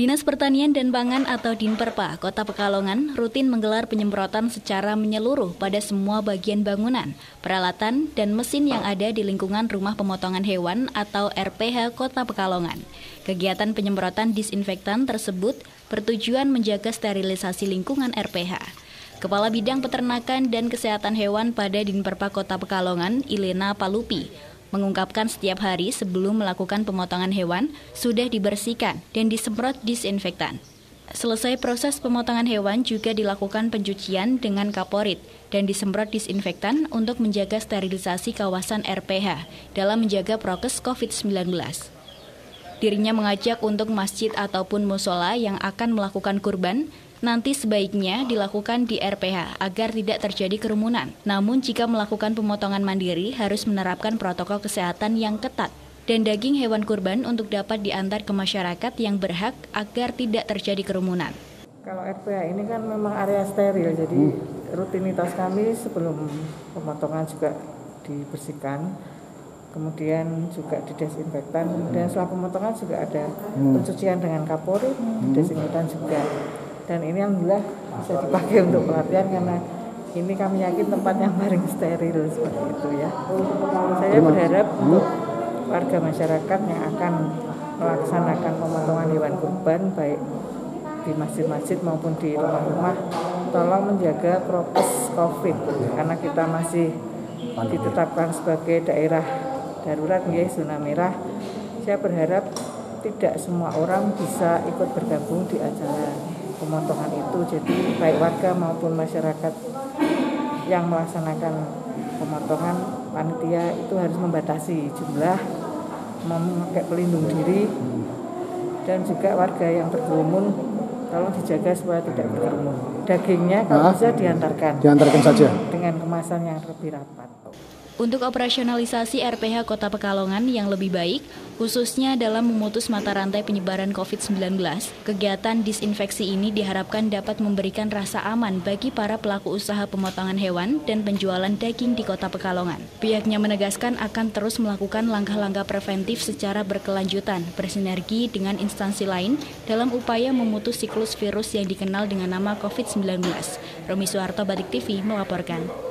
Dinas Pertanian dan Pangan atau Dinperpa Kota Pekalongan rutin menggelar penyemprotan secara menyeluruh pada semua bagian bangunan, peralatan, dan mesin yang ada di lingkungan Rumah Pemotongan Hewan atau RPH Kota Pekalongan. Kegiatan penyemprotan disinfektan tersebut bertujuan menjaga sterilisasi lingkungan RPH. Kepala Bidang Peternakan dan Kesehatan Hewan pada Dinperpa Kota Pekalongan, Ilena Palupi, mengungkapkan setiap hari sebelum melakukan pemotongan hewan sudah dibersihkan dan disemprot disinfektan. Selesai proses pemotongan hewan juga dilakukan pencucian dengan kaporit dan disemprot disinfektan untuk menjaga sterilisasi kawasan RPH dalam menjaga prokes COVID-19. Dirinya mengajak untuk masjid ataupun musola yang akan melakukan kurban nanti sebaiknya dilakukan di RPH agar tidak terjadi kerumunan. Namun jika melakukan pemotongan mandiri harus menerapkan protokol kesehatan yang ketat dan daging hewan kurban untuk dapat diantar ke masyarakat yang berhak agar tidak terjadi kerumunan. Kalau RPH ini kan memang area steril, jadi hmm. rutinitas kami sebelum pemotongan juga dibersihkan, kemudian juga didesinfektan, dan setelah pemotongan juga ada hmm. pencucian dengan kaporit, hmm. desinfektan juga dan ini alhamdulillah bisa dipakai untuk pelatihan karena ini kami yakin tempat yang paling steril seperti itu ya. Saya berharap warga masyarakat yang akan melaksanakan pemotongan hewan kurban baik di masjid-masjid maupun di rumah-rumah tolong menjaga prokes COVID karena kita masih ditetapkan sebagai daerah darurat ya zona merah. Saya berharap tidak semua orang bisa ikut bergabung di acara pemotongan itu. Jadi baik warga maupun masyarakat yang melaksanakan pemotongan panitia itu harus membatasi jumlah memakai pelindung diri dan juga warga yang berkerumun tolong dijaga supaya tidak berkerumun dagingnya kalau nah, bisa diantarkan diantarkan saja. dengan kemasan yang lebih rapat untuk operasionalisasi RPH Kota Pekalongan yang lebih baik, khususnya dalam memutus mata rantai penyebaran COVID-19, kegiatan disinfeksi ini diharapkan dapat memberikan rasa aman bagi para pelaku usaha pemotongan hewan dan penjualan daging di Kota Pekalongan. Pihaknya menegaskan akan terus melakukan langkah-langkah preventif secara berkelanjutan, bersinergi dengan instansi lain dalam upaya memutus siklus virus yang dikenal dengan nama COVID-19. Romi Suharto, Batik TV, melaporkan.